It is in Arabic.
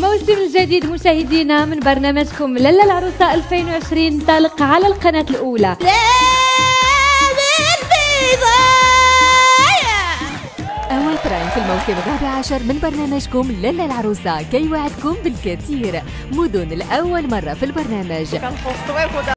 الموسم الجديد مشاهدينا من برنامجكم للا العروسة 2020 انطلق على القناة الأولى. أول في الموسم الرابع عشر من برنامجكم للا العروسة. كي وعدكم بالكثير. مدن الأول مرة في البرنامج.